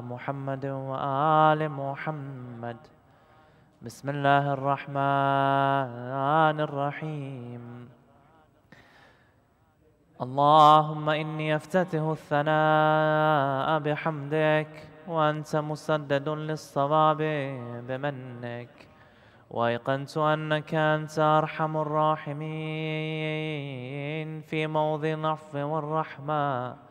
محمد وآل محمد. بسم الله الرحمن الرحيم. اللهم إني أفتتح الثناء بحمدك وأنت مسدد للصواب بمنك. وأيقنت أنك أنت أرحم الراحمين في موضع العفو والرحمة.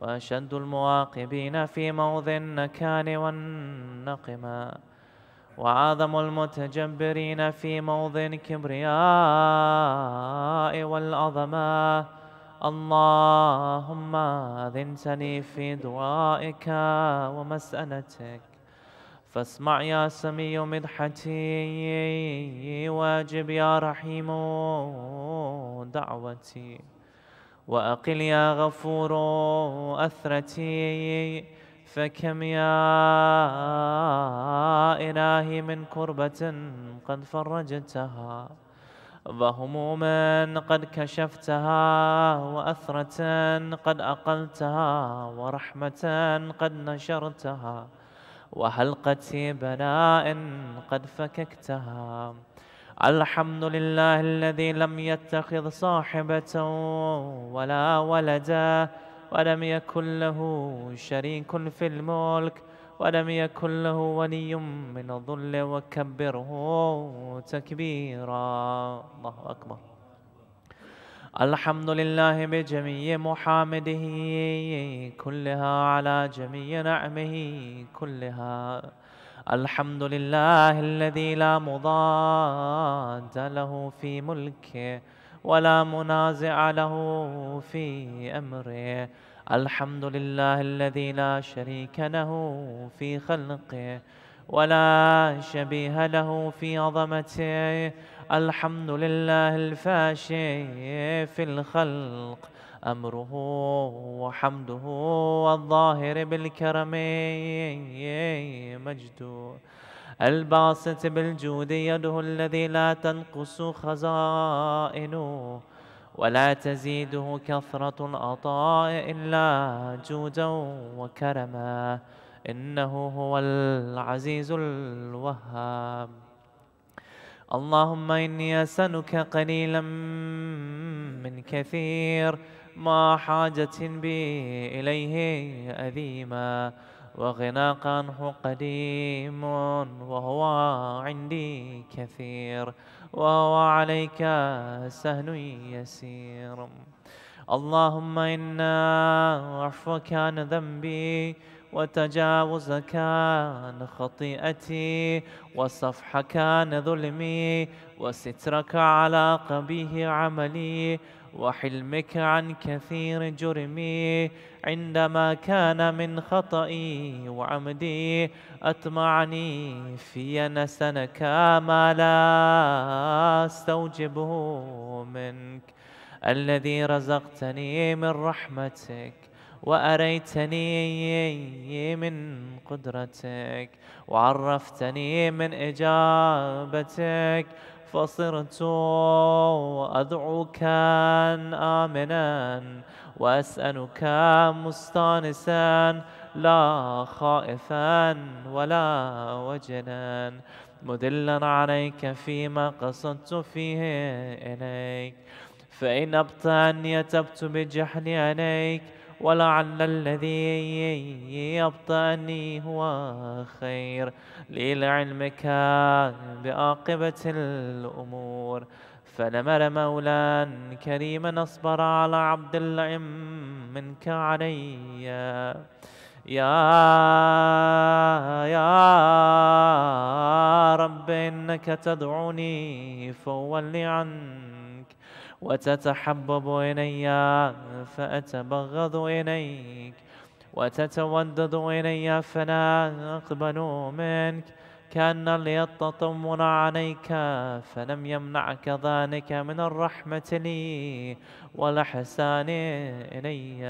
وأشد المواقبين في موضع النكال والنقمة وأعظم المتجبرين في موضع الكبرياء والعظمة اللهم أذنتني في دعائك ومسألتك. فاسمع يا سميع مدحتي واجب يا رحيم دعوتي. وأقل يا غفور أثرتي فكم يا إلهي من كربة قد فرجتها وهموم قد كشفتها وأثرة قد أقلتها ورحمة قد نشرتها وحلقة بلاء قد فككتها. الحمد لله الذي لم يتخذ صاحبة ولا ولدا ولم يكن له شريك في الملك ولم يكن له ولي من الظل وكبره تكبيرا الله أكبر الحمد لله بجميع محامده كلها على جميع نعمه كلها الحمد لله الذي لا مضاد له في ملكه ولا منازع له في أمره. الحمد لله الذي لا شريك له في خلقه ولا شبيه له في عظمته. الحمد لله الفاشي في الخلق أمره وحمده والظاهر بالكرم مجده الباسط بالجود يده الذي لا تنقص خزائنه ولا تزيده كثرة العطاء إلا جودا وكرما. إنه هو العزيز الوهاب. اللهم إني أسألك قليلا من كثير ما حاجة بي إليه أذيما وغناك عنه قديم وهو عندي كثير وهو عليك سهل يسير. اللهم إنا عفوك عن ذنبي وتجاوزك عن خطيئتي وصفحك عن ظلمي وسترك على قبيه عملي وحلمك عن كثير جرمي عندما كان من خطئي وعمدي أطمعني في نسنك ما لا أستوجبه منك. الذي رزقتني من رحمتك وأريتني من قدرتك وعرفتني من إجابتك فصرت أدعوك آمنا وأسألك مستانسا لا خائفا ولا وجلا مدلا عليك فيما قصدت فيه إليك. فإن أبطأني تبت بجحد عليك ولعل الذي يبطأني هو خير لي لعلمك بعاقبة الأمور. فنمر مولا كريما أصبر على عبد اللئم منك علي. يا يا رب إنك تدعوني فولي عنك وتتحبب إلي فأتبغض إليك وتتودد إلي فلا أقبل منك كأن لي التطمن عليك فلم يمنعك ذلك من الرحمة لي والإحسان إلي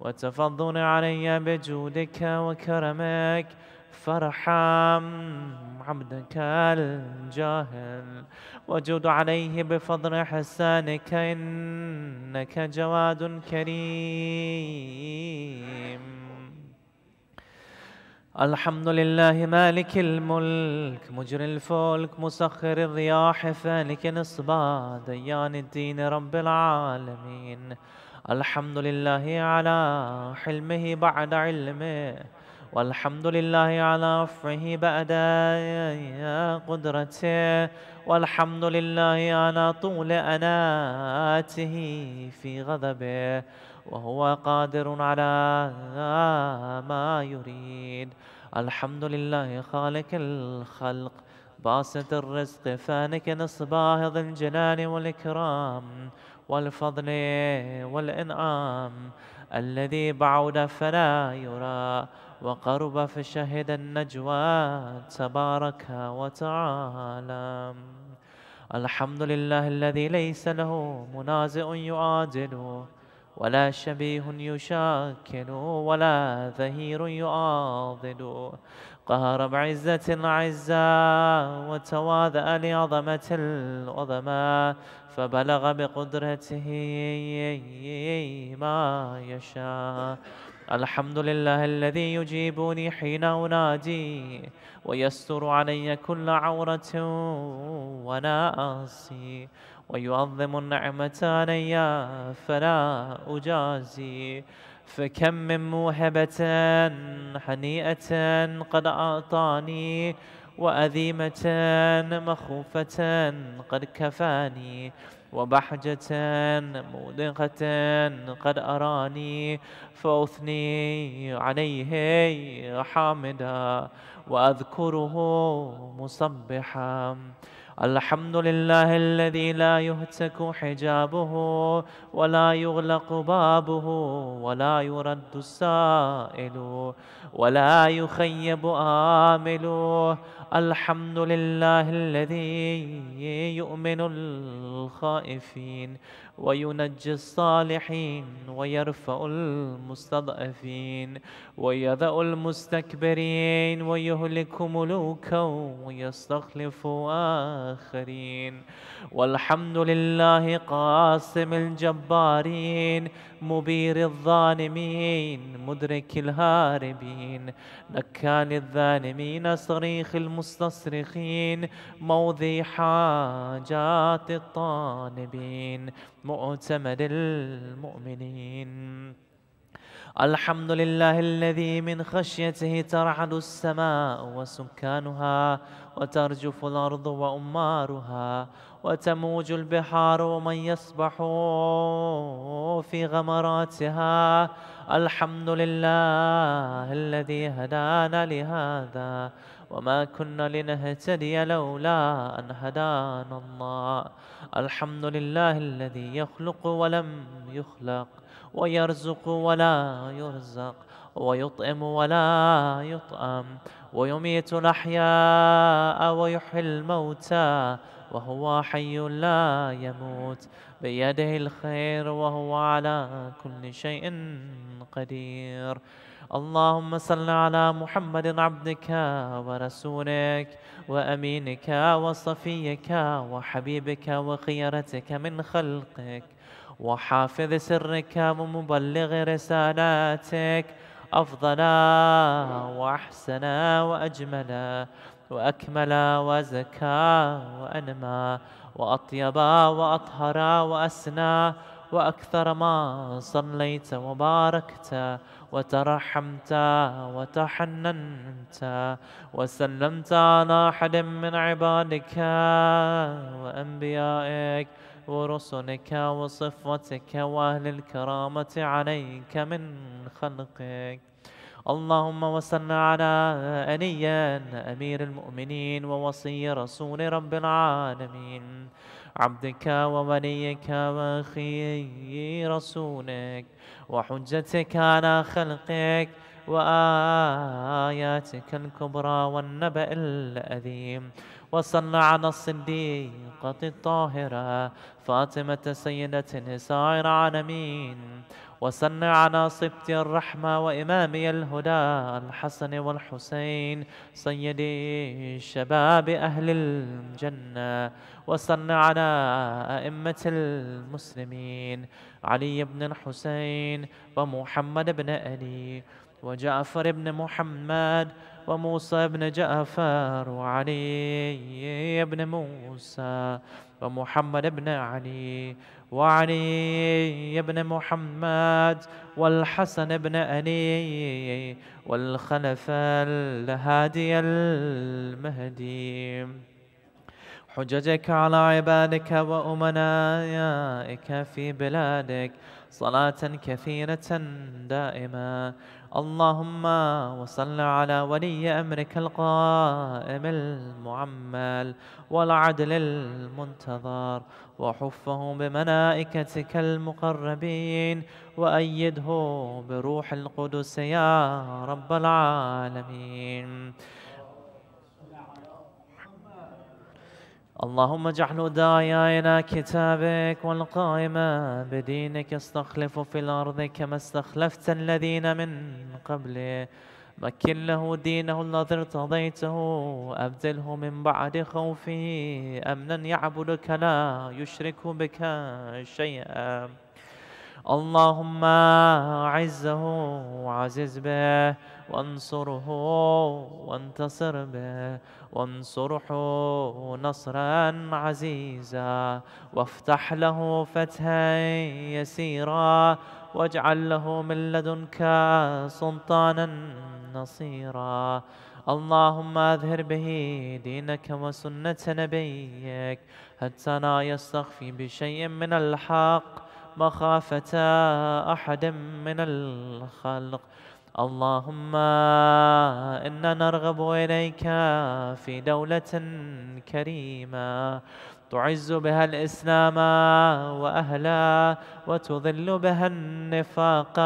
وتفضل علي بجودك وكرمك فارحم عبدك الجاهل وجد عليه بفضل حسانك إنك جواد كريم. الحمد لله مالك الملك مجري الفلك مسخر الرياح فالك نصبا ديان الدين رب العالمين. الحمد لله على حلمه بعد علمه. والحمد لله على عفوه بعد قدرته والحمد لله على طول أناته في غضبه وهو قادر على ما يريد. الحمد لله خالق الخلق باسط الرزق فانك نصباه ذي الجلال والإكرام والفضل والإنعام. الذي بعد فلا يرى وقرب فشهد النجوى تبارك وتعالى. الحمد لله الذي ليس له منازع يعادله ولا شبيه يشاكل ولا ظهير يعاضد. قهر بعزة العزة وتواذأ لعظمة العظماء فبلغ بقدرته ما يشاء. الحمد لله الذي يجيبني حين أنادي ويستر علي كل عورة وناصي ويعظم النعمة علي فلا أجازي فكم من موهبة حنيئة قد أعطاني وأذيمة مخوفة قد كفاني وبحجة مودقة قد أراني فأثني عليه حامدا وأذكره مصبحا الحمد لله الذي لا يهتك حجابه ولا يغلق بابه ولا يرد السائل ولا يخيب آمله الحمد لله الذي يؤمن الخائفين وينجي الصالحين ويرفع المستضعفين ويذأ المستكبرين ويهلك ملوكا ويستخلف آخرين. والحمد لله قاسم الجبارين مبير الظالمين مدرك الهاربين نكال الظالمين صريخ المستصرخين موضي حاجات الطالبين مؤتمد المؤمنين. الحمد لله الذي من خشيته ترعد السماء وسكانها وترجف الأرض وأمارها وتموج البحار ومن يسبح في غمراتها. الحمد لله الذي هدانا لهذا. وما كنا لنهتدي لولا أن هدانا الله. الحمد لله الذي يخلق ولم يخلق ويرزق ولا يرزق ويطعم ولا يطعم ويميت الأحياء ويحيي الموتى وهو حي لا يموت. بيده الخير وهو على كل شيء قدير. اللهم صل على محمد عبدك ورسولك وأمينك وصفيك وحبيبك وخيرتك من خلقك وحافظ سرك ومبلغ رسالاتك أفضل وأحسن وأجمل وأكمل وزكى وأنمى وأطيب وأطهر وأسنى وأكثر ما صليت وباركت وترحمت وتحننت وسلمت على أحد من عبادك وأنبيائك ورسلك وصفتك وأهل الكرامة عليك من خلقك. اللهم وصل على أنيا أمير المؤمنين ووصي رسول رب العالمين. عبدك ووليك وأخي رسولك. وحجتك على خلقك وآياتك الكبرى والنبأ الأذيم. وصلى على الصديقة الطاهرة فاطمة سيدة نساء العالمين. وصن على صبت الرحمة وإمامي الهدى الحسن والحسين سيدي شباب أهل الجنة وصن على أئمة المسلمين علي بن الحسين ومحمد بن علي وجعفر بن محمد وموسى بن جعفر وعلي بن موسى ومحمد بن علي وعلي بن محمد والحسن بن علي والخلفاء الهادي المهدي. حججك على عبادك وأمنائك في بلادك صلاة كثيرة دائمة. اللهم وصل على ولي أمرك القائم المعمل والعدل المنتظر وحفه بملائكتك المقربين وأيده بروح القدس يا رب العالمين. اللهم اجعل هدايا إلى كتابك والقائمة بدينك استخلف في الأرض كما استخلفت الذين من قبله مكن له دينه الذي ارتضيته أبدله من بعد خوفه. أمنا يعبدك لا يشرك بك شيئا. اللهم أعزه وعزز به وانصره وانتصر به وانصره نصرا عزيزا وافتح له فتحا يسيرا واجعل له من لدنك سلطانا نصيرا. اللهم أظهر به دينك وسنة نبيك حتى لا يستخفي بشيء من الحق مخافة أحد من الخلق. اللهم إنا نرغب إليك في دولة كريمة. تعز بها الإسلام وأهلا وتذل بها النفاق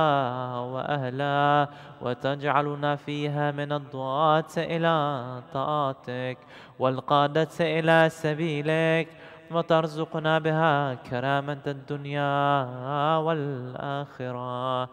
وأهلا وتجعلنا فيها من الضواة إلى طاعتك والقادة إلى سبيلك وترزقنا بها كرامة الدنيا والآخرة.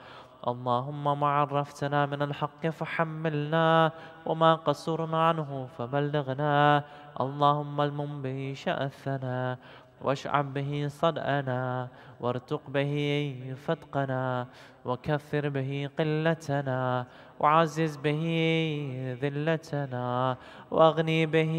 اللهم ما عرفتنا من الحق فحملنا وما قصرنا عنه فبلغنا. اللهم المن به شأثنا. واشعب به صدأنا وارتق به فتقنا وكثر به قلتنا وعزز به ذلتنا واغني به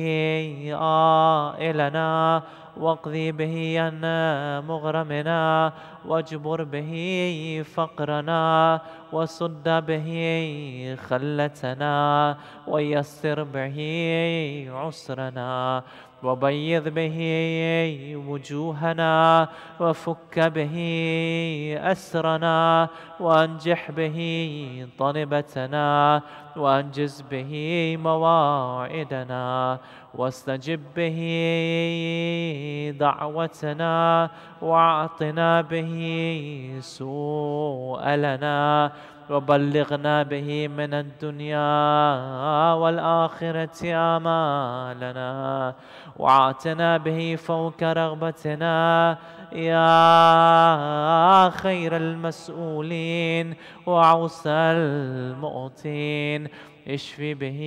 آئلنا واقضي به عنا مغرمنا واجبر به فقرنا وسد به خلتنا ويسر به عسرنا. وبيض به وجوهنا وفك به أسرنا وأنجح به طلبتنا وأنجز به مواعدنا واستجب به دعوتنا وأعطنا به سؤلنا وبلغنا به من الدنيا والآخرة آمالنا وعاتنا به فوق رغبتنا. يا خير المسؤولين وعوس المؤتين. اشف به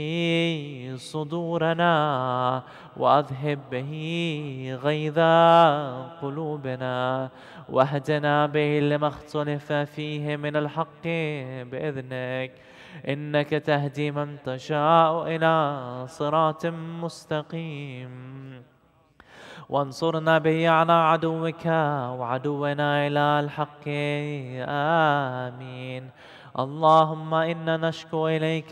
صدورنا وأذهب به غيظ قلوبنا. واهدنا به لما اختلف فيه من الحق بإذنك. إنك تهدي من تشاء إلى صراط مستقيم. وانصرنا به على عدوك وعدونا إلى الحق. آمين. اللهم إنا نشكو إليك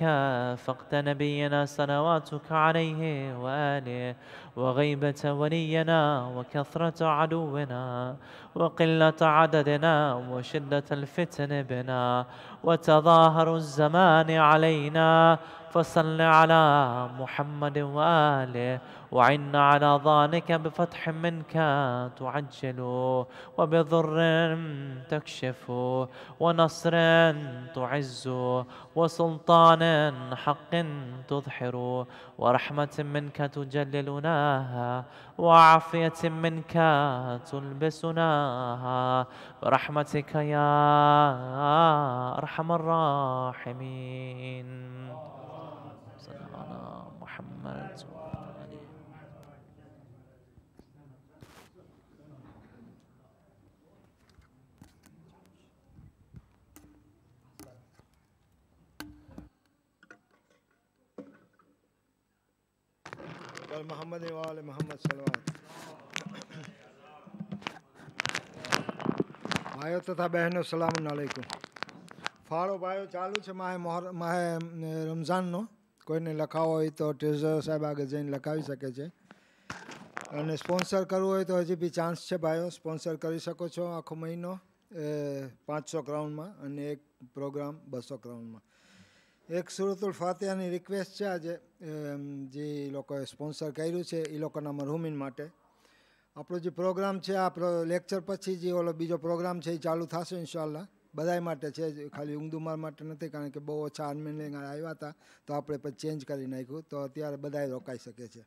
فقد نبينا صلواتك عليه وآله وغيبة ولينا وكثرة عدونا وقلة عددنا وشدة الفتن بنا وتظاهر الزمان علينا فصل على محمد وآله وعنا على ظانك بفتح منك تعجل وبضر تكشف ونصر تعز وسلطان حق تظهر ورحمة منك تجللناها وعافية منك تلبسناها برحمتك يا أرحم الراحمين. صلى على محمد وآله قال محمد وآل محمد صلوات ભાઈઓ તથા બહેનો સલામ આલેકુમ ફાળો ભાઈઓ ચાલુ છે માહે મોહર માહે અમ, રમઝાનનો કોઈને લખાવો હોય તો ટ્રેઝર સાહેબ આગળ જઈને લખાવી શકે છે અને સ્પોન્સર કરવું હોય તો હજી બી ચાન્સ છે ભાઈઓ સ્પોન્સર કરી શકો છો આખો મહિનો એ, પાંચસો ક્રાઉનમાં અને એક પ્રોગ્રામ બસો ક્રાઉનમાં એક સુરતુલ ફાતિહાની રિક્વેસ્ટ છે આજે એમ, જે લોકોએ સ્પોન્સર કર્યું છે એ લોકોના મરહુમીન માટે આપણો જે પ્રોગ્રામ છે આ લેક્ચર પછી જે ઓલો બીજો પ્રોગ્રામ છે એ ચાલુ થશે ઇન્શાલ્લાહ બધાય માટે છે જ, ખાલી ઊંઘદુમાર માટે નથી કારણ કે બહુ ઓછા અનમેનિંગ આવ્યા હતા તો આપણે પછી ચેન્જ કરી નાખ્યું તો અત્યારે બધાય રોકાઈ શકે છે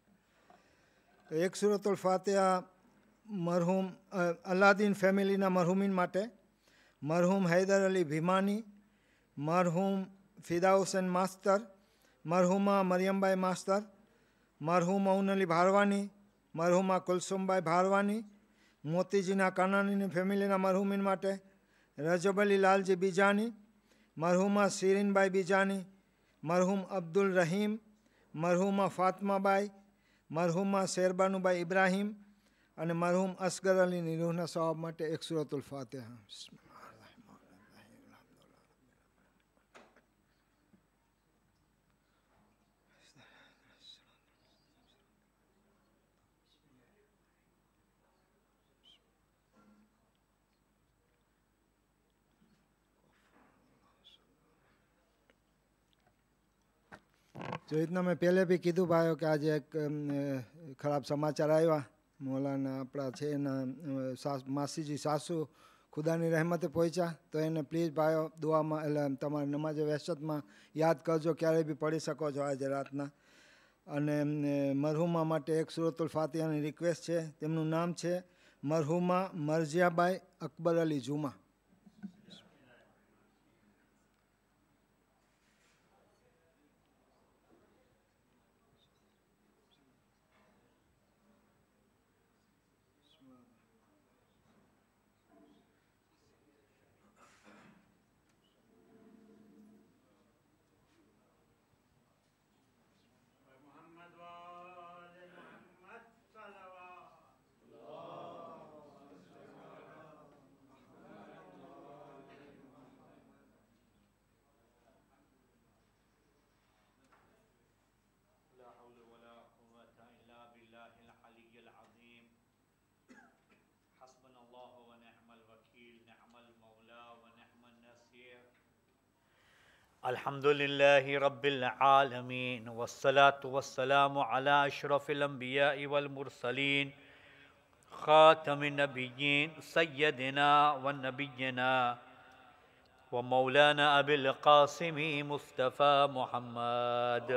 એક સુરતુલ ફાતિહા મરહુમ અ, અલાદીન ફેમિલીના મરહુમીન માટે મરહુમ હૈદર અલી ભીમાની મરહુમ ફિદા હુસેન માસ્તર મરહુમા મરિયમબાઈ માસ્તર મરહુમ અઉન અલી ભારવાની મરહુમા કુલસુમબાઈ ભારવાની મોતીજીના કાનાનીની ફેમિલીના મરહુમીન માટે રજબ અલી લાલજી બીજાની મરહુમા શિરીનબાઈ બીજાની મરહુમ અબ્દુલ રહીમ મરહુમા ફાતમાબાઈ મરહુમા શેરબાનુબાઈ ઇબ્રાહીમ અને મરહુમ અસગર અલીની રૂહના સવાબ માટે એક સુરતુલ ફાતિહા જો રીતના મેં પહેલે બી કીધું ભાઈઓ કે આજે એક ખરાબ સમાચાર આવ્યા. મોલાના આપણા છે એના સાસ, માસીજી સાસુ ખુદાની રહેમતે પહોંચ્યા. તો એને પ્લીઝ ભાઈઓ દુઆમાં, એટલે તમારી નમાજે વહેશતમાં યાદ કરજો, ક્યારેય બી પડી શકો છો આજે રાતના. અને મરહુમા માટે એક સુરતુલ ફાતિહાની રિક્વેસ્ટ છે. તેમનું નામ છે મરહુમા મરજિયાબાઈ અકબર અલી જુમા. الحمد لله رب العالمين والصلاة والسلام على أشرف الأنبياء والمرسلين خاتم النبيين سيدنا ونبينا ومولانا أبي القاسم مصطفى محمد.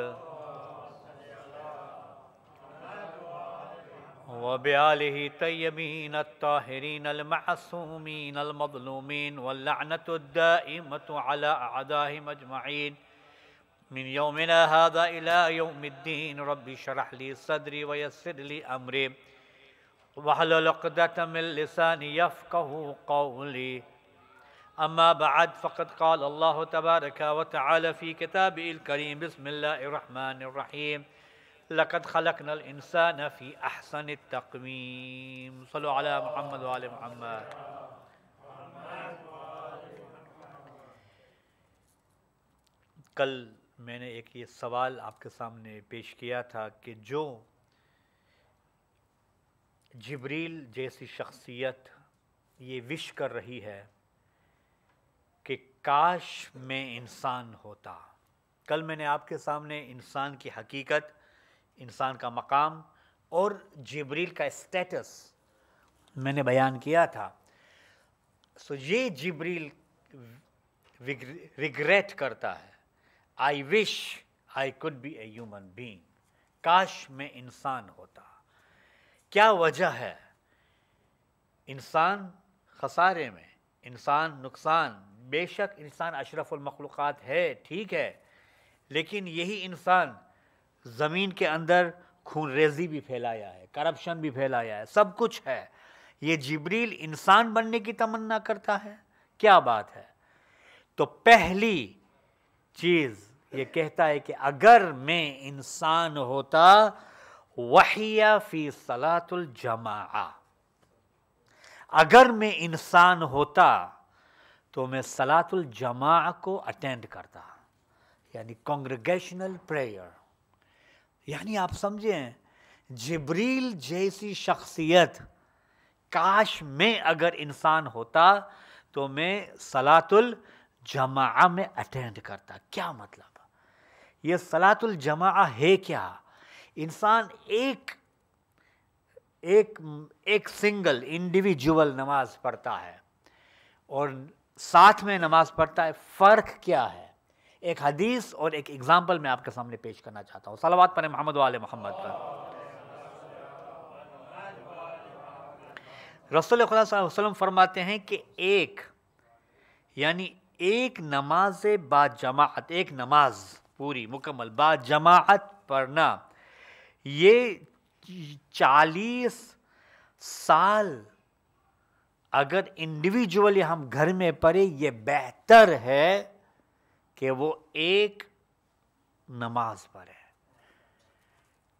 وبآله طيبين الطاهرين المعصومين المظلومين واللعنة الدائمة على أعدائهم أجمعين. من يومنا هذا إلى يوم الدين رب اشرح لي صدري ويسر لي أمري. واحلل عقدة من لساني يفقه قولي. أما بعد فقد قال الله تبارك وتعالى في كتابه الكريم بسم الله الرحمن الرحيم. لقد خلقنا الإنسان في أحسن التقويم. صلوا على محمد وآل محمد. کل میں نے ایک یہ سوال آپ کے سامنے پیش کیا تھا کہ جو جبریل جیسی شخصیت یہ وش کر رہی ہے کہ کاش میں انسان ہوتا. کل میں نے آپ کے سامنے انسان کی حقیقت انسان کا مقام اور جبریل کا اسٹیٹس میں نے بیان کیا تھا۔ سو یہ جبریل ریگریٹ کرتا ہے۔ I wish I could be a human being کاش میں انسان ہوتا۔ کیا وجہ ہے؟ انسان خسارے میں۔ انسان نقصان۔ بے شک انسان اشرف المخلوقات ہے، ٹھیک ہے۔ لیکن یہی انسان زمین کے اندر خون ریزی بھی پھیلایا ہے، کرپشن بھی پھیلایا ہے، سب کچھ ہے۔ یہ جبریل انسان بننے کی تمنا کرتا ہے۔ کیا بات ہے؟ تو pہلی چیز یہ کہتا ہے کہ اگر میں انسان ہوتا وحیہ فی صلاة الجماع اگر میں انسان ہوتا، تو میں صلاة الجماع کو اٹینڈ کرتا۔ یعنی کانگریگیشنل پریئر یعنی آپ سمجھیں، جبریل جیسی شخصیت کاش میں اگر انسان ہوتا تو میں صلاة الجماع میں اٹینڈ کرتا۔ کیا مطلب؟ یہ صلاة الجماع ہے کیا؟ انسان ایک ایک ایک سنگل انڈیویجول نماز پڑھتا ہے اور ساتھ میں نماز پڑھتا ہے۔ فرق کیا ہے؟ ایک حدیث اور ایک اگزامپل میں آپ کے سامنے پیش کرنا چاہتا ہوں۔ صلوات پر محمد وال محمد پر۔ رسول خدا صلی اللہ علیہ وسلم فرماتے ہیں کہ ایک یعنی ایک نماز با جماعت ایک نماز پوری، مکمل با جماعت پڑھنا، یہ چالیس سال اگر انڈیویجولی ہم گھر میں پڑھے یہ بہتر ہے۔ کہ وہ ایک نماز پڑھے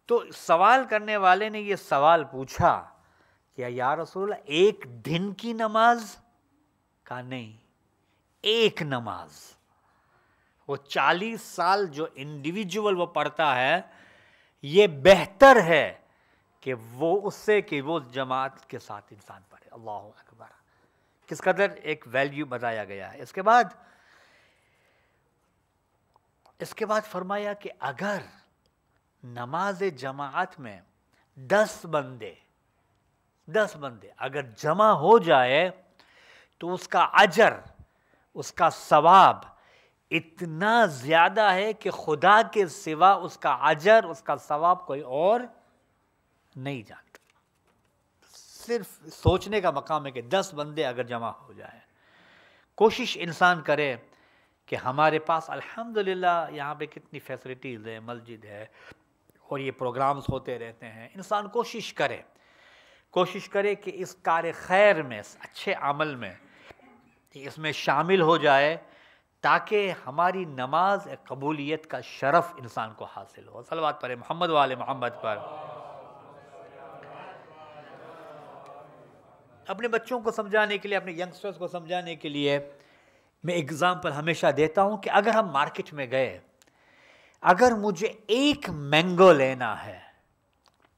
تو سوال کرنے والے نے یہ سوال پوچھا کہ یا رسول اللہ، ایک دن کی نماز؟ کا نہیں، ایک نماز۔ وہ چالیس سال جو انڈیویجول وہ پڑھتا ہے، یہ بہتر ہے کہ وہ اس سے، کہ وہ جماعت کے ساتھ انسان پڑھے۔ اللہ اکبر۔ کس قدر ایک ویلیو بتایا گیا ہے۔ اس کے بعد اس کے بعد فرمایا کہ اگر نماز جماعت میں دس بندے دس بندے اگر جمع ہو جائے تو اس کا اجر، اس کا ثواب اتنا زیادہ ہے کہ خدا کے سوا اس کا اجر، اس کا ثواب کوئی اور نہیں جانتا۔ صرف سوچنے کا مقام ہے کہ دس بندے اگر جمع ہو جائے کوشش انسان کرے کہ ہمارے پاس الحمدللہ یہاں پہ کتنی فیسلٹیز ہے مسجد ہے اور یہ پروگرامز ہوتے رہتے ہیں۔ انسان کوشش کرے کوشش کرے کہ اس کار خیر میں، اچھے عمل میں اس میں شامل ہو جائے تاکہ ہماری نماز قبولیت کا شرف انسان کو حاصل ہو۔ صلوات پر محمد والے محمد پر۔ اپنے بچوں کو سمجھانے کے لیے، اپنے ینگسٹرز کو سمجھانے کے لیے میں اگزامپل ہمیشہ دیتا ہوں کہ اگر ہم مارکیٹ میں گئے، اگر مجھے ایک مینگو لینا ہے،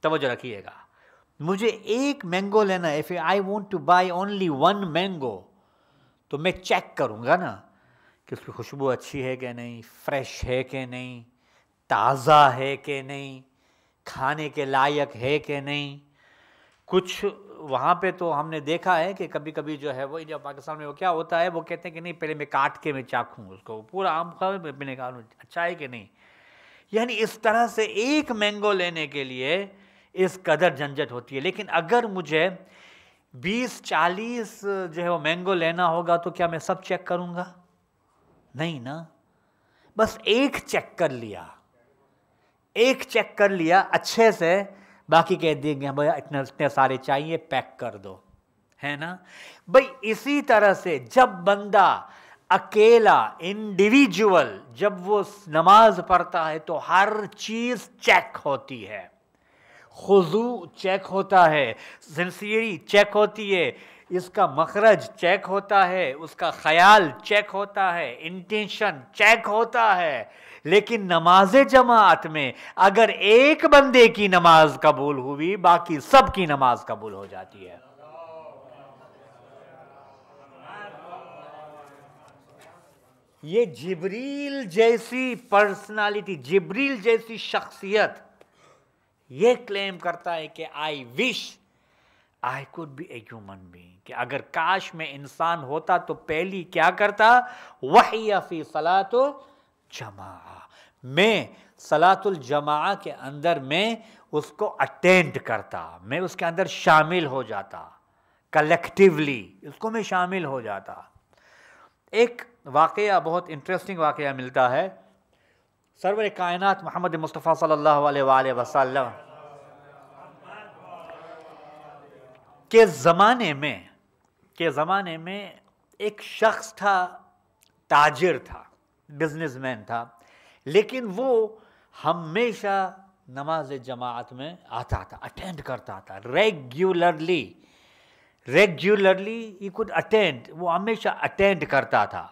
توجہ رکھیے گا، مجھے ایک مینگو لینا ہے if I want to buy only one mango تو میں چیک کروں گا نا کہ اس کی خوشبو اچھی ہے کہ نہیں فریش ہے کہ نہیں، تازہ ہے کہ نہیں، کھانے کے لائق ہے کہ نہیں۔ کچھ وہاں پہ تو ہم نے دیکھا ہے کہ کبھی کبھی جو ہے وہ انڈیا پاکستان میں وہ کیا ہوتا ہے، وہ کہتے ہیں کہ نہیں، پہلے میں کاٹ کے میں چاکوں اس کو پورا آم کھا میں نکالوں اچھا ہے کہ نہیں؟ یعنی اس طرح سے ایک مینگو لینے کے لیے اس قدر جھنجھٹ ہوتی ہے۔ لیکن اگر مجھے بیس، چالیس جو ہے وہ مینگو لینا ہوگا تو کیا میں سب چیک کروں گا؟ نہیں نا۔ بس ایک چیک کر لیا۔ ایک چیک کر لیا اچھے سے باقی کہہ دیں گے بھائی، اتنے اتنے سارے چاہیے، پیک کر دو، ہے نا؟ بھائی، اسی طرح سے جب بندہ اکیلا انڈیویجول جب وہ نماز پڑھتا ہے تو ہر چیز چیک ہوتی ہے۔ خضو چیک ہوتا ہے سنسیری چیک ہوتی ہے، اس کا مخرج چیک ہوتا ہے، اس کا خیال چیک ہوتا ہے انٹینشن چیک ہوتا ہے۔ لیکن نماز جماعت میں اگر ایک بندے کی نماز قبول ہوئی، باقی سب کی نماز قبول ہو جاتی ہے۔ یہ جبریل جیسی پرسنالٹی جبریل جیسی شخصیت یہ کلیم کرتا ہے کہ I wish I could be a human being کہ اگر کاش میں انسان ہوتا تو پہلی کیا کرتا؟ وہی فی صلاۃ جمع میں صلاۃ الجماع کے اندر میں اس کو اٹینڈ کرتا، میں اس کے اندر شامل ہو جاتا کلیکٹیولی اس کو میں شامل ہو جاتا۔ ایک واقعہ بہت انٹرسٹنگ واقعہ ملتا ہے۔ سرور کائنات محمد مصطفیٰ صلی اللہ علیہ وآلہ وسلم کے زمانے میں، کے زمانے میں ایک شخص تھا، تاجر تھا۔ بزنس مین تھا۔ لیکن وہ ہمیشہ نماز جماعت میں آتا تھا اٹینڈ کرتا تھا۔ ریگولرلی ریگولرلی ہی کوڈ اٹینڈ وہ ہمیشہ اٹینڈ کرتا تھا۔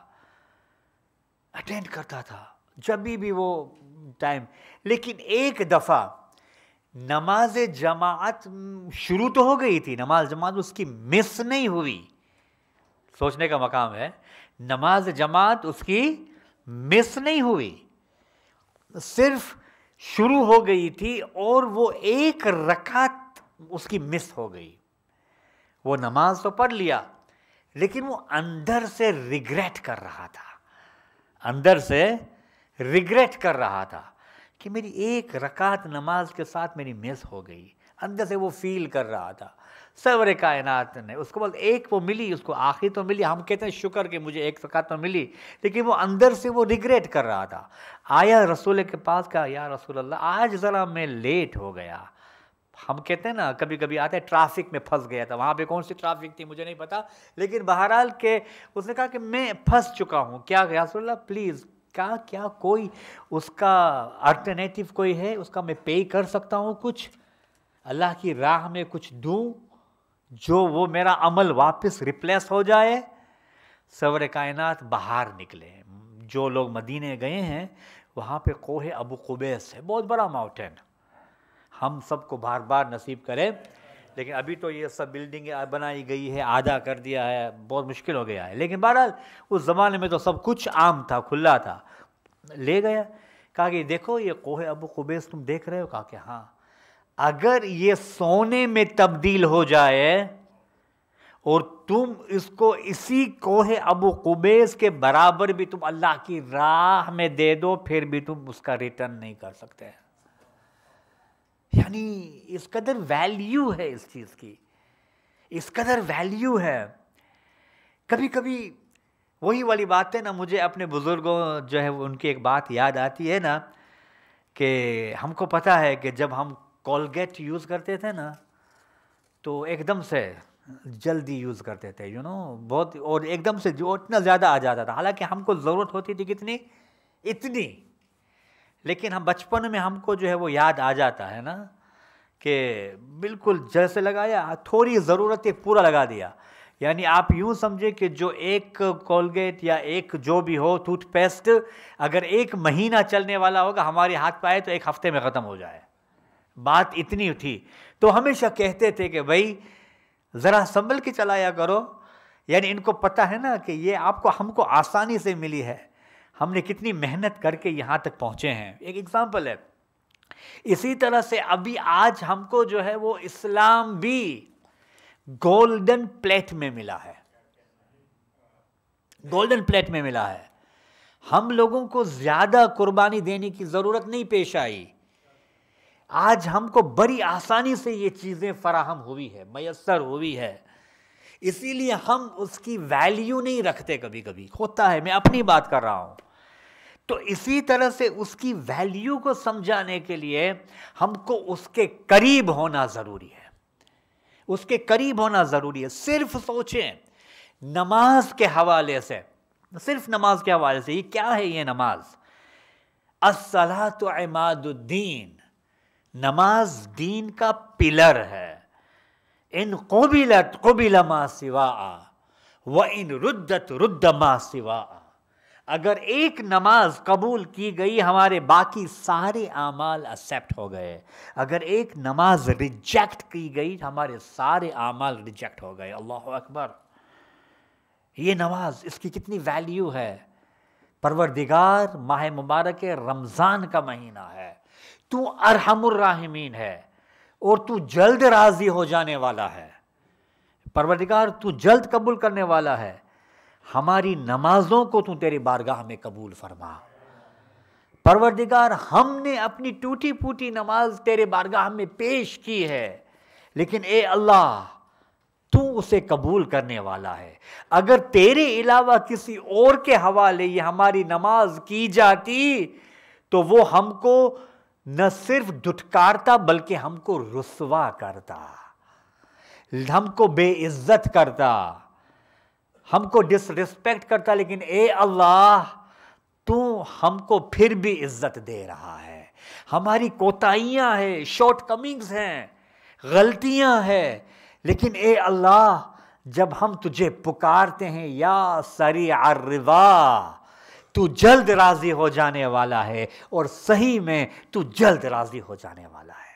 اٹینڈ کرتا تھا۔ جب بھی وہ ٹائم لیکن ایک دفعہ نماز جماعت شروع تو ہو گئی تھی۔ نماز جماعت اس کی مس نہیں ہوئی۔ سوچنے کا مقام ہے۔ نماز جماعت اس کی مس نہیں ہوئی۔ صرف شروع ہو گئی تھی اور وہ ایک رکعت اس کی مس ہو گئی۔ وہ نماز تو پڑھ لیا، لیکن وہ اندر سے ریگریٹ کر رہا تھا۔ اندر سے ریگریٹ کر رہا تھا کہ میری ایک رکعت نماز کے ساتھ میری مس ہو گئی۔ اندر سے وہ فیل کر رہا تھا۔ سور کائنات نے۔ اس کو بول ایک وہ ملی، اس کو آخری تو ملی۔ ہم کہتے ہیں شکر کہ مجھے ایک رکعت تو ملی، لیکن وہ اندر سے وہ ریگریٹ کر رہا تھا۔ آیا رسول کے پاس کہا، یا رسول اللہ، آج ذرا میں لیٹ ہو گیا۔ ہم کہتے ہیں نا، کبھی کبھی آتے ہیں ٹرافک میں پھنس گیا تھا۔ وہاں پہ کون سی ٹرافک تھی مجھے نہیں پتا، لیکن بہرحال کہ اس نے کہا کہ میں پھنس چکا ہوں۔ کیا رسول اللہ؟ پلیز کیا کیا کوئی اس کا الٹرنیٹیو کوئی ہے؟ اس کا میں پے کر سکتا ہوں کچھ؟ اللہ کی راہ میں کچھ دوں؟ جو وہ میرا عمل واپس ریپلیس ہو جائے سور کائنات باہر نکلے۔ جو لوگ مدینے گئے ہیں، وہاں پہ کوہ ابو قبیس ہے، بہت بڑا ماؤنٹین ہم سب کو بار بار نصیب کرے لیکن ابھی تو یہ سب بلڈنگیں بنائی گئی ہے، آدھا کر دیا ہے، بہت مشکل ہو گیا ہے۔ لیکن بہرحال، اس زمانے میں تو سب کچھ عام تھا، کھلا تھا۔ لے گیا، کہا کہ دیکھو، یہ کوہ ابو قبیس تم دیکھ رہے ہو؟ کہا کہ ہاں۔ اگر یہ سونے میں تبدیل ہو جائے اور تم اس کو اسی کوہ ابو قبیس کے برابر بھی تم اللہ کی راہ میں دے دو، پھر بھی تم اس کا ریٹرن نہیں کر سکتے۔ یعنی اس قدر ویلیو ہے اس چیز کی۔ اس قدر ویلیو ہے۔ کبھی کبھی وہی والی بات ہے نا، مجھے اپنے بزرگوں جو ہے، ان کی ایک بات یاد آتی ہے نا، کہ ہم کو پتہ ہے کہ جب ہم کولگیٹ یوز کرتے تھے نا، تو ایک دم سے جلدی یوز کرتے تھے یو نو بہت، اور ایک دم سے جو اتنا زیادہ آ جاتا تھا۔ حالانکہ ہم کو ضرورت ہوتی تھی کتنی؟ اتنی۔ لیکن ہم بچپن میں ہم کو جو ہے وہ یاد آ جاتا ہے نا کہ بالکل جیسے لگایا، تھوڑی ضرورت ہے پورا لگا دیا۔ یعنی آپ یوں سمجھے کہ جو ایک کولگیٹ یا ایک جو بھی ہو، ٹوتھ پیسٹ، اگر ایک مہینہ چلنے والا ہوگا، ہمارے ہاتھ پائے تو ایک ہفتے میں ختم ہو جائے۔ بات اتنی تھی۔ تو ہمیشہ کہتے تھے کہ بھائی، ذرا سنبھل کے چلایا کرو۔ یعنی ان کو پتہ ہے نا کہ یہ آپ کو، ہم کو آسانی سے ملی ہے۔ ہم نے کتنی محنت کر کے یہاں تک پہنچے ہیں۔ ایک ایگزامپل ہے۔ اسی طرح سے ابھی آج ہم کو جو ہے وہ اسلام بھی گولڈن پلیٹ میں ملا ہے۔ گولڈن پلیٹ میں ملا ہے۔ ہم لوگوں کو زیادہ قربانی دینے کی ضرورت نہیں پیش آئی۔ آج ہم کو بڑی آسانی سے یہ چیزیں فراہم ہوئی ہے میسر ہوئی ہے اسی لیے ہم اس کی ویلیو نہیں رکھتے کبھی کبھی۔ ہوتا ہے، میں اپنی بات کر رہا ہوں۔ تو اسی طرح سے اس کی ویلیو کو سمجھانے کے لیے ہم کو اس کے قریب ہونا ضروری ہے۔ اس کے قریب ہونا ضروری ہے۔ صرف سوچیں، نماز کے حوالے سے۔ صرف نماز کے حوالے سے، یہ کیا ہے یہ نماز؟ الصلاۃ عماد الدین۔ نماز دین کا پلر ہے۔ ان قبلت قبل ما سوا و ان ردت رد ما سوا اگر ایک نماز قبول کی گئی، ہمارے باقی سارے اعمال ایکسیپٹ ہو گئے۔ اگر ایک نماز ریجیکٹ کی گئی، ہمارے سارے اعمال ریجیکٹ ہو گئے۔ اللہ اکبر۔ یہ نماز اس کی کتنی ویلیو ہے؟ پروردگار، ماہ مبارک رمضان کا مہینہ ہے۔ تو ارحم الراحمین ہے اور تو جلد راضی ہو جانے والا ہے۔ پروردگار، تو جلد قبول کرنے والا ہے۔ ہماری نمازوں کو تو تیری بارگاہ میں قبول فرما۔ پروردگار، ہم نے اپنی ٹوٹی پوٹی نماز تیرے بارگاہ میں پیش کی ہے، لیکن اے اللہ، تو اسے قبول کرنے والا ہے۔ اگر تیرے علاوہ کسی اور کے حوالے یہ ہماری نماز کی جاتی، تو وہ ہم کو نہ صرف دھٹکارتا بلکہ ہم کو رسوا کرتا، ہم کو بے عزت کرتا، ہم کو ڈس رسپیکٹ کرتا، لیکن اے اللہ، تو ہم کو پھر بھی عزت دے رہا ہے۔ ہماری کوتاہیاں ہیں شارٹ کمنگز ہیں، غلطیاں ہیں۔ لیکن اے اللہ، جب ہم تجھے پکارتے ہیں، یا سری الرضا تو جلد راضی ہو جانے والا ہے اور صحیح میں تو جلد راضی ہو جانے والا ہے۔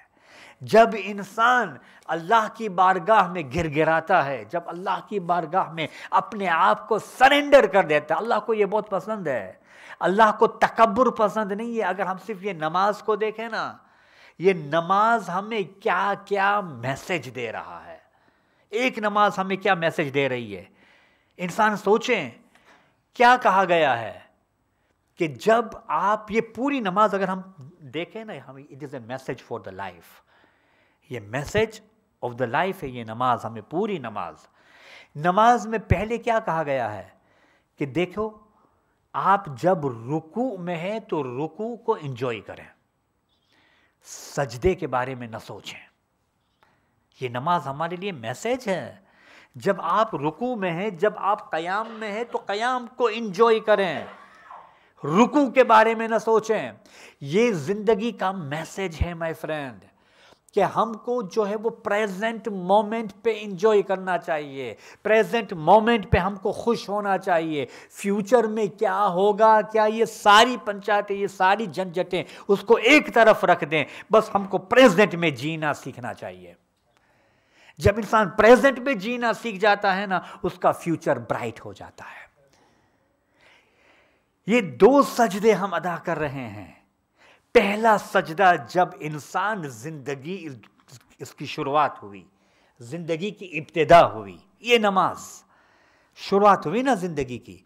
جب انسان اللہ کی بارگاہ میں گر گراتا ہے، جب اللہ کی بارگاہ میں اپنے آپ کو سرنڈر کر دیتا ہے، اللہ کو یہ بہت پسند ہے۔ اللہ کو تکبر پسند نہیں ہے۔ اگر ہم صرف یہ نماز کو دیکھیں نا، یہ نماز ہمیں کیا کیا میسج دے رہا ہے۔ ایک نماز ہمیں کیا میسج دے رہی ہے۔ انسان سوچیں، کیا کہا گیا ہے؟ کہ جب آپ یہ پوری نماز اگر ہم دیکھیں نا ہمیں it is a message for the life یہ میسج آف دا لائف ہے، یہ نماز ہمیں پوری نماز. نماز میں پہلے کیا کہا گیا ہے؟ کہ دیکھو، آپ جب رکو میں ہیں تو رکو کو انجوائے کریں. سجدے کے بارے میں نہ سوچیں. یہ نماز ہمارے لیے میسج ہے. جب آپ رکو میں ہیں، جب آپ قیام میں ہیں تو قیام کو انجوائے کریں. رکو کے بارے میں نہ سوچیں۔ یہ زندگی کا میسج ہے مائی فرینڈ کہ ہم کو جو ہے وہ پریزنٹ مومنٹ پہ انجوائے کرنا چاہیے۔ پریزنٹ مومنٹ پہ ہم کو خوش ہونا چاہیے۔ فیوچر میں کیا ہوگا؟ کیا یہ ساری پنچایتیں یہ ساری جھنجھٹیں اس کو ایک طرف رکھ دیں؟ بس ہم کو پریزنٹ میں جینا سیکھنا چاہیے۔ جب انسان پریزنٹ میں جینا سیکھ جاتا ہے نا، اس کا فیوچر برائٹ ہو جاتا ہے۔ یہ دو سجدے ہم ادا کر رہے ہیں۔ پہلا سجدہ جب انسان زندگی اس کی شروعات ہوئی، زندگی کی ابتدا ہوئی، یہ نماز۔ شروعات ہوئی نا زندگی کی۔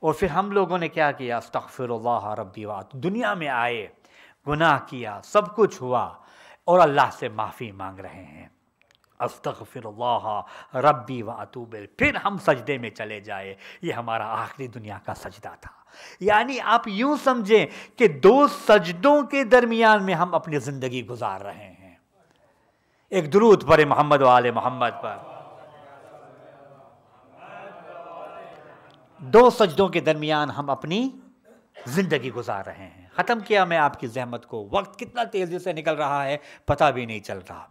اور پھر ہم لوگوں نے کیا کیا؟ استغفر اللہ ربی وات دنیا میں آئے، گناہ کیا، سب کچھ ہوا اور اللہ سے معافی مانگ رہے ہیں۔ استغفر اللہ ربی و اتوب پھر ہم سجدے میں چلے جائے۔ یہ ہمارا آخری دنیا کا سجدہ تھا۔ یعنی آپ یوں سمجھیں کہ دو سجدوں کے درمیان میں ہم اپنی زندگی گزار رہے ہیں۔ ایک درود پر محمد والے محمد پر۔ دو سجدوں کے درمیان ہم اپنی زندگی گزار رہے ہیں۔ ختم کیا میں آپ کی زحمت کو۔ وقت کتنا تیزی سے نکل رہا ہے پتہ بھی نہیں چل رہا۔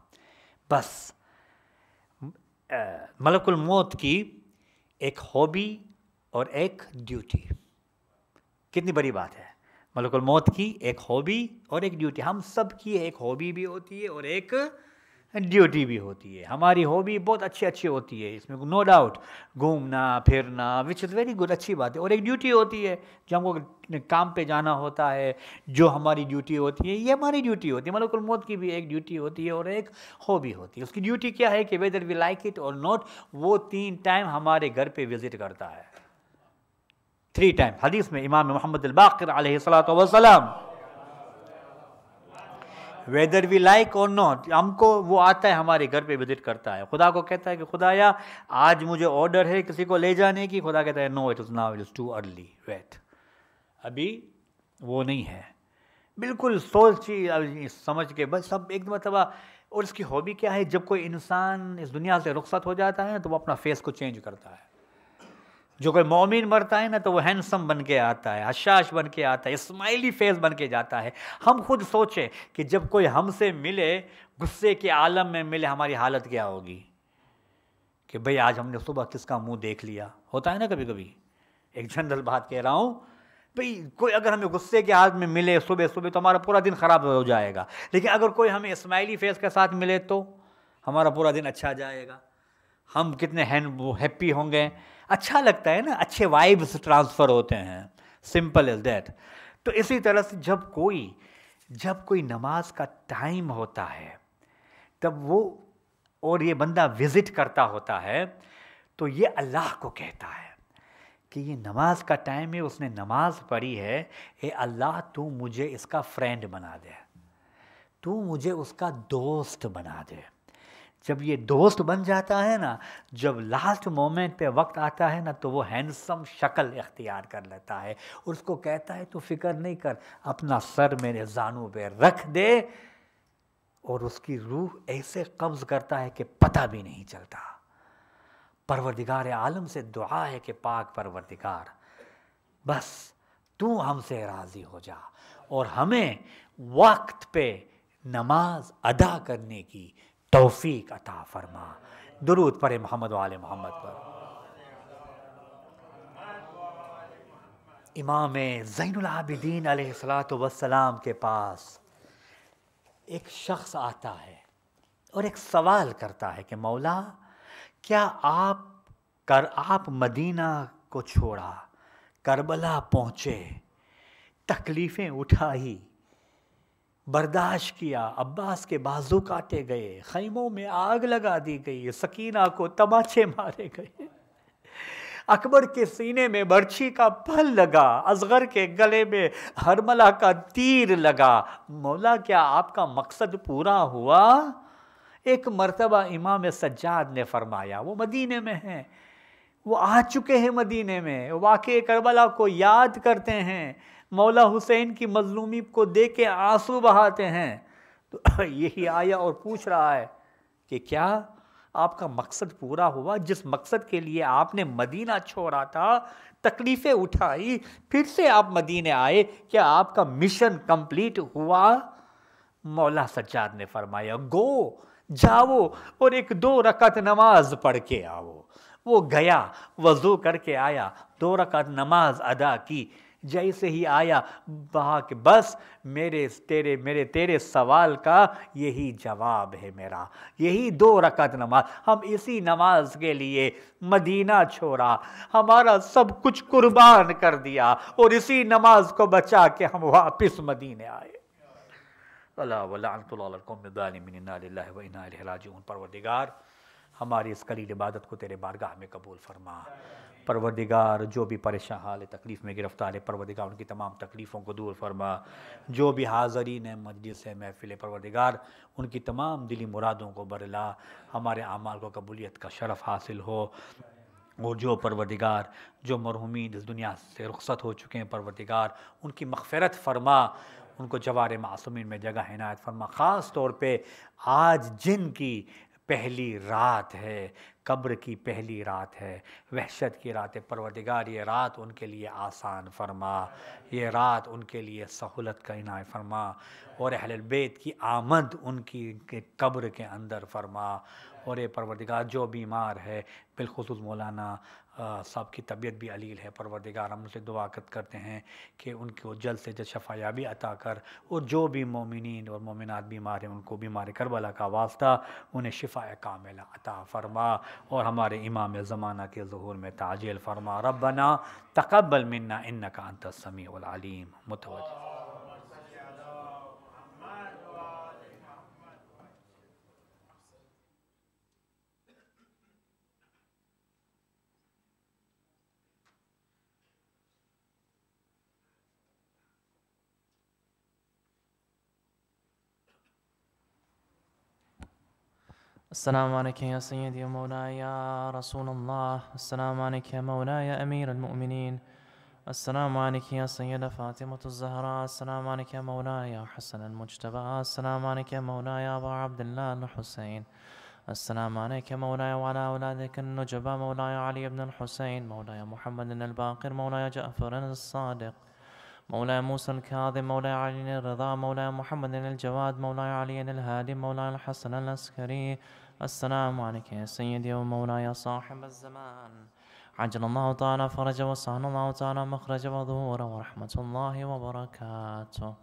بس ملک الموت کی ایک ہابی اور ایک ڈیوٹی کتنی بڑی بات ہے۔ ملک الموت کی ایک ہابی اور ایک ڈیوٹی ہم سب کی ایک ہابی بھی ہوتی ہے اور ایک ڈیوٹی بھی ہوتی ہے۔ ہماری ہابی بہت اچھی اچھی ہوتی ہے، اس میں نو ڈاؤٹ گھومنا، پھرنا وچ از ویری گڈ اچھی بات ہے۔ اور ایک ڈیوٹی ہوتی ہے، جو ہم کو کام پہ جانا ہوتا ہے، جو ہماری ڈیوٹی ہوتی ہے، یہ ہماری ڈیوٹی ہوتی ہے۔ ملک الموت کی بھی ایک ڈیوٹی ہوتی ہے اور ایک ہابی ہوتی ہے۔ اس کی ڈیوٹی کیا ہے کہ ویدر وی لائک اٹ اور ناٹ وہ تین ٹائم ہمارے گھر پہ وزٹ کرتا ہے۔ تھری ٹائم حدیث میں امام محمد الباقر علیہ السلاۃ وسلام ویدر وی لائک اور ناٹ ہم کو وہ آتا ہے، ہمارے گھر پہ وزٹ کرتا ہے۔ خدا کو کہتا ہے کہ خدا یا آج مجھے آرڈر ہے کسی کو لے جانے کی۔ خدا کہتا ہے no it is now it is too early wait ابھی وہ نہیں ہے۔ بالکل سوچی سمجھ کے بس سب ایک مرتبہ، اور اس کی ہابی کیا ہے؟ جب کوئی انسان اس دنیا سے رخصت ہو جاتا ہے، تو وہ اپنا فیس کو چینج کرتا ہے۔ جو کوئی مومن مرتا ہے نا تو وہ ہینسم بن کے آتا ہے، حشاش بن کے آتا ہے، اسمائلی فیس بن کے جاتا ہے۔ ہم خود سوچیں کہ جب کوئی ہم سے ملے، غصے کے عالم میں ملے، ہماری حالت کیا ہوگی؟ کہ بھئی آج ہم نے صبح کس کا منہ دیکھ لیا؟ ہوتا ہے نا کبھی کبھی ایک جنرل بات کہہ رہا ہوں، بھئی کوئی اگر ہمیں غصے کے حالت میں ملے صبح صبح تو ہمارا پورا دن خراب ہو جائے گا۔ لیکن اگر کوئی ہمیں اسمائلی فیس کے ساتھ ملے تو ہمارا پورا دن اچھا جائے گا۔ ہم کتنے ہیپی ہوں گے۔ اچھا لگتا ہے نا، اچھے وائبس ٹرانسفر ہوتے ہیں۔ سمپل از دیٹ تو اسی طرح سے جب کوئی جب کوئی نماز کا ٹائم ہوتا ہے، تب وہ اور یہ بندہ وزٹ کرتا ہوتا ہے، تو یہ اللہ کو کہتا ہے کہ یہ نماز کا ٹائم ہے، اس نے نماز پڑھی ہے۔ اے اللہ، تو مجھے اس کا فرینڈ بنا دے۔ تو مجھے اس کا دوست بنا دے۔ جب یہ دوست بن جاتا ہے نا، جب لاسٹ مومنٹ پہ وقت آتا ہے نا، تو وہ ہینڈسم شکل اختیار کر لیتا ہے۔ اور اس کو کہتا ہے، تو فکر نہیں کر، اپنا سر میرے زانوں پہ رکھ دے۔ اور اس کی روح ایسے قبض کرتا ہے کہ پتہ بھی نہیں چلتا۔ پروردگار عالم سے دعا ہے کہ پاک پروردگار، بس تو ہم سے راضی ہو جا۔ اور ہمیں وقت پہ نماز ادا کرنے کی توفیق عطا فرما۔ درود پر محمد وال محمد پر۔ امام زین العابدین علیہ السلاۃ وسلام کے پاس ایک شخص آتا ہے اور ایک سوال کرتا ہے کہ مولا، کیا آپ کر، آپ مدینہ کو چھوڑا، کربلا پہنچے، تکلیفیں اٹھائی برداشت کیا، عباس کے بازو کاٹے گئے، خیموں میں آگ لگا دی گئی، سکینہ کو تماچے مارے گئے۔ اکبر کے سینے میں برچھی کا پھل لگا ازغر کے گلے میں ہرملا کا تیر لگا۔ مولا، کیا آپ کا مقصد پورا ہوا؟ ایک مرتبہ امام سجاد نے فرمایا، وہ مدینے میں ہیں، وہ آ چکے ہیں مدینے میں واقع کربلا کو یاد کرتے ہیں۔ مولا حسین کی مظلومی کو دیکھ کے آنسو بہاتے ہیں۔ تو یہی آیا اور پوچھ رہا ہے کہ کیا آپ کا مقصد پورا ہوا؟ جس مقصد کے لیے آپ نے مدینہ چھوڑا تھا، تکلیفیں اٹھائی، پھر سے آپ مدینے آئے، کیا آپ کا مشن کمپلیٹ ہوا؟ مولا سجاد نے فرمایا، گو، جاؤ اور ایک دو رکعت نماز پڑھ کے آؤ۔ وہ گیا، وضو کر کے آیا، دو رکعت نماز ادا کی۔ جیسے ہی آیا کہا کہ بس میرے تیرے میرے تیرے سوال کا یہی جواب ہے میرا، یہی دو رکعت نماز۔ ہم اسی نماز کے لیے مدینہ چھوڑا، ہمارا سب کچھ قربان کر دیا اور اسی نماز کو بچا کے ہم واپس مدینے آئے۔ اللہ پروردگار، ہماری اس قلیل عبادت کو تیرے بارگاہ میں قبول فرما۔ پروردگار، جو بھی پریشان حال، تکلیف میں گرفتار ہے، پروردگار، ان کی تمام تکلیفوں کو دور فرما۔ جو بھی حاضرین ہیں، مجلس ہے محفل پروردگار، ان کی تمام دلی مرادوں کو برلا۔ ہمارے اعمال کو قبولیت کا شرف حاصل ہو۔ اور جو پروردگار، جو مرحومین اس دنیا سے رخصت ہو چکے ہیں، پروردگار، ان کی مغفرت فرما۔ ان کو جوار معصومین میں جگہ عنایت فرما۔ خاص طور پہ آج جن کی پہلی رات ہے، قبر کی پہلی رات ہے، وحشت کی رات ہے، پروردگار یہ رات ان کے لیے آسان فرما، یہ رات ان کے لیے سہولت کا عنایت فرما اور اہل البیت کی آمد ان کی قبر کے اندر فرما اور یہ پروردگار جو بیمار ہے، بالخصوص مولانا صاحب کی طبیعت بھی علیل ہے، پروردگار ہم سے دعاقت کرتے ہیں کہ ان کو جلد سے جلد شفایابی عطا کر اور جو بھی مومنین اور مومنات بیمار ہیں، ان کو بیمار کربلا کا واسطہ انہیں شفا کاملہ عطا فرما اور ہمارے امام زمانہ کے ظہور میں تاجیل فرما، ربنا تقبل منا انکا انت السمیع العلیم۔ متوجہ۔ السلام عليك يا سيدي ومولاي يا رسول الله. السلام عليك يا مولاي يا أمير المؤمنين. السلام عليك يا سيدة فاطمة الزهراء. السلام عليك يا مولاي يا حسن المجتبى. السلام عليك يا مولاي يا أبا عبد الله الحسين. السلام عليك يا مولاي وعلى أولادك النجبى. مولاي علي بن الحسين. مولاي محمد الباقر. مولاي جعفر الصادق. مولاي موسى الكاظم مولاي علي الرضا مولاي محمد الجواد مولاي علي الهادي مولاي الحسن العسكري. السلام عليك يا سيدي ومولاي صاحب الزمان. عجل الله تعالى فرج وسهل الله تعالى مخرج وظهور ورحمة الله وبركاته.